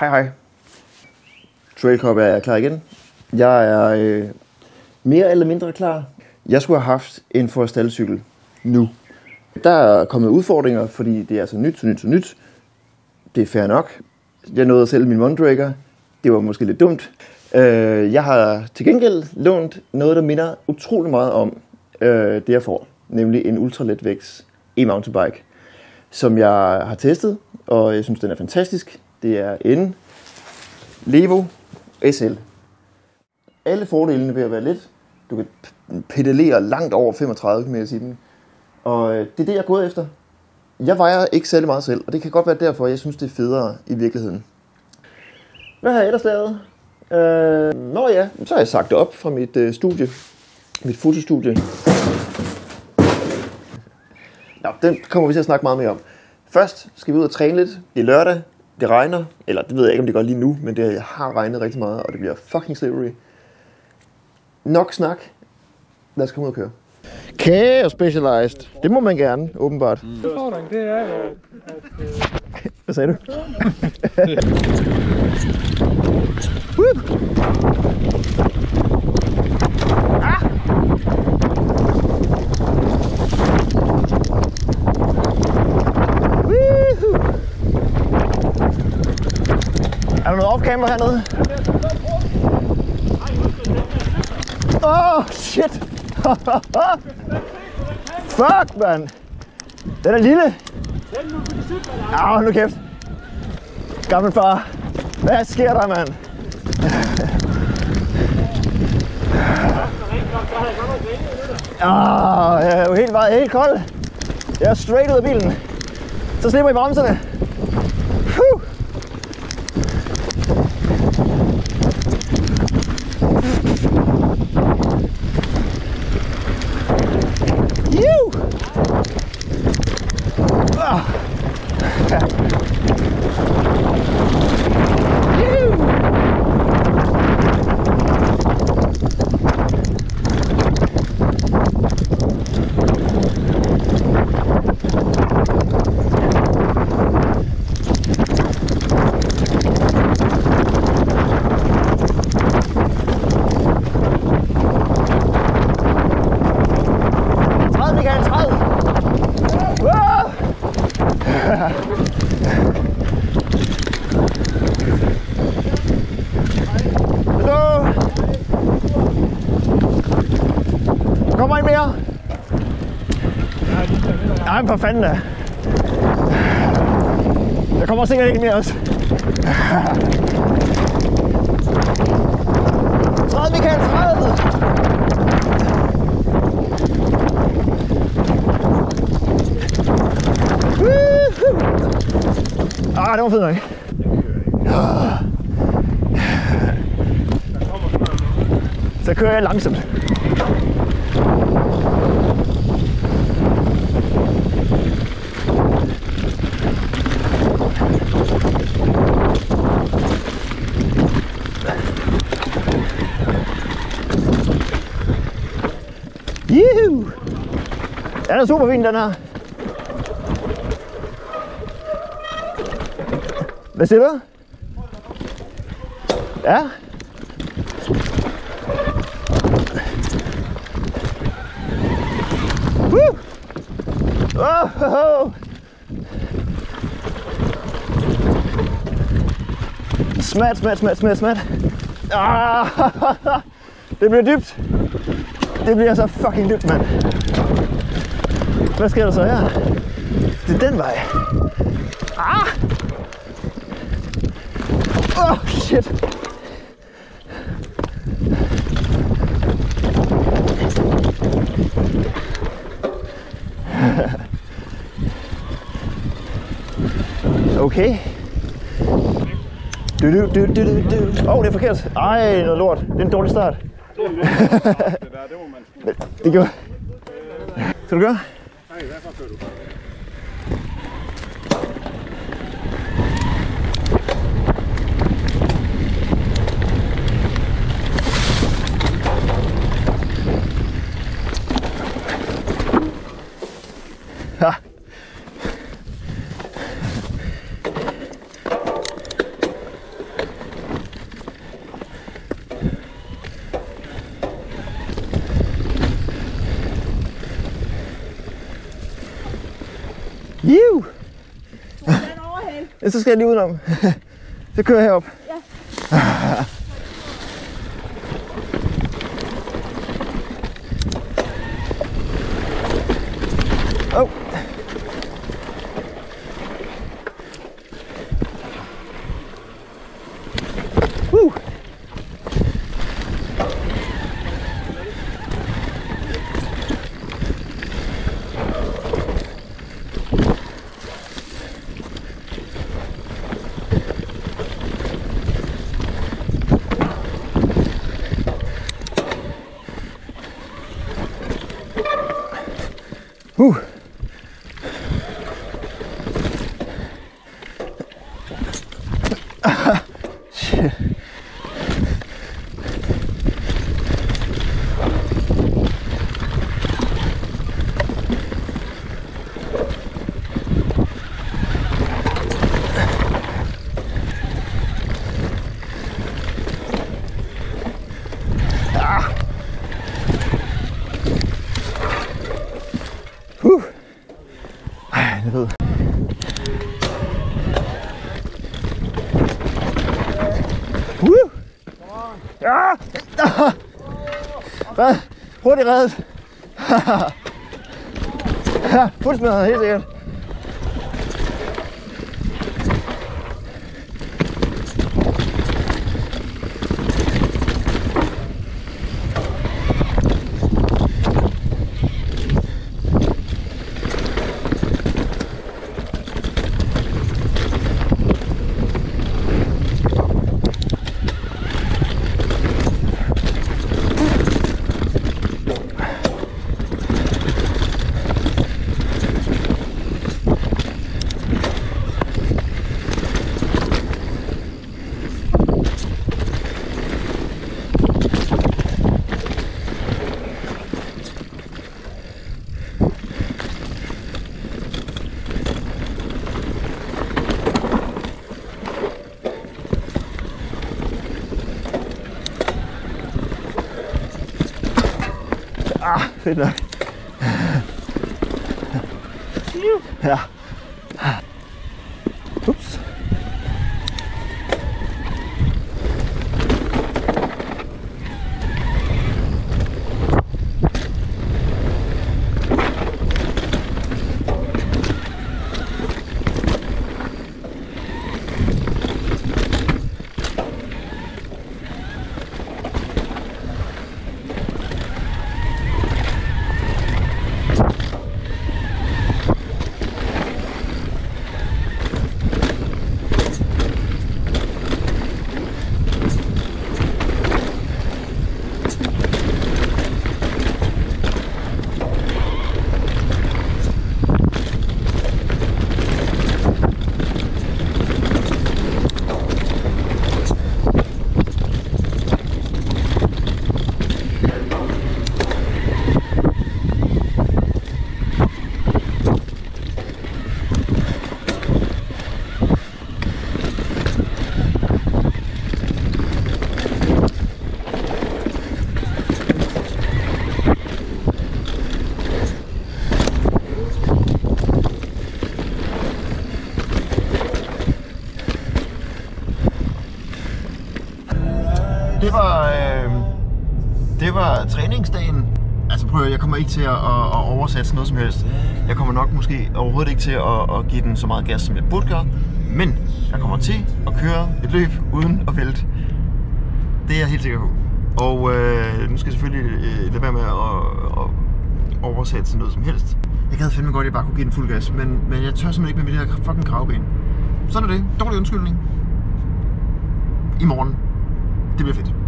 Hej hej. Trailcop er klar igen. Jeg er øh, mere eller mindre klar. Jeg skulle have haft en forstaldcykel nu. Der er kommet udfordringer, fordi det er så nyt, så nyt, så nyt. Det er fair nok. Jeg nåede at sælge min Mondraker. Det var måske lidt dumt. Øh, jeg har til gengæld lånt noget, der minder utrolig meget om øh, det, jeg får. Nemlig en ultraletvægts e-mountainbike, som jeg har testet, og jeg synes, den er fantastisk. Det er en Levo SL. Alle fordelene ved at være let. Du kan pedalere langt over 35 km i timen. Og øh, det er det, jeg er gået efter. Jeg vejer ikke særlig meget selv, og det kan godt være derfor, jeg synes, det er federe i virkeligheden. Hvad har jeg ellers lavet? Øh, nå ja, så har jeg sagt op fra mit øh, studie. Mit fotostudie. Nå, den kommer vi til at snakke meget mere om. Først skal vi ud og træne lidt. Det er lørdag. Det regner. Eller det ved jeg ikke, om det gør lige nu, men det har regnet rigtig meget, og det bliver fucking slippery. Nok snak. Lad os komme ud og køre. Kære Specialized. Det må man gerne, åbenbart. Mm. Det er jo, at øh, Hvad sagde du? Woo! Kamera hernede? Åh, oh, shit! Fuck, mand! Den er lille. Ja, nu kæft. Gammel far. Hvad sker der, mand? Ah, jeg er jo helt, helt kold. Jeg er straight ud af bilen. Så slipper I bremserne. Whew. Yew. Ah. Yew. Træd, Michael, træd! Wow! Hallo? Der kommer en mere. Nej, for fanden da. Der kommer sikkert ikke mere også. Træd, Michael, træd! Ah, det var fedt nok. Så kører jeg langsomt. Juhu! Den er super fin, den her. Hvad siger du? Ja? Woo! Oh, ho, ho. Smat, smat, smat, smat, smat. Ah, det bliver dybt. Det bliver så fucking dybt, mand. Hvad sker der så her? Det er den vej. Ah! Oh, shit. Okay. Du, du, du, du, du. Åh, oh, det er forkert. Ej, noget lort. Det er en dårlig start. det der, det må man sgu. Det gør. Skal du gøre? Nej, hvad for kører du? Overhæld. Ja, så skal jeg lige udenom. Så kører jeg herop. Ja. Oh. Whew. Shit. Hurtigt reddet. ja, fuldstændig helt sikkert. Ah, fedt nok. Ja. Ups. Det var, øh, det var træningsdagen. Altså prøv at, jeg kommer ikke til at, at, at oversætte noget som helst. Jeg kommer nok måske overhovedet ikke til at, at give den så meget gas, som jeg burde gøre. Men jeg kommer til at køre et løb uden at vælte. Det er jeg helt sikker på. Og øh, nu skal jeg selvfølgelig øh, lade være med at, at oversætte til noget som helst. Jeg gad fandme godt, at jeg bare kunne give den fuld gas, men, men jeg tør simpelthen ikke med mit her fucking kravben. Sådan er det. Dårlig undskyldning. I morgen. Det bliver fedt.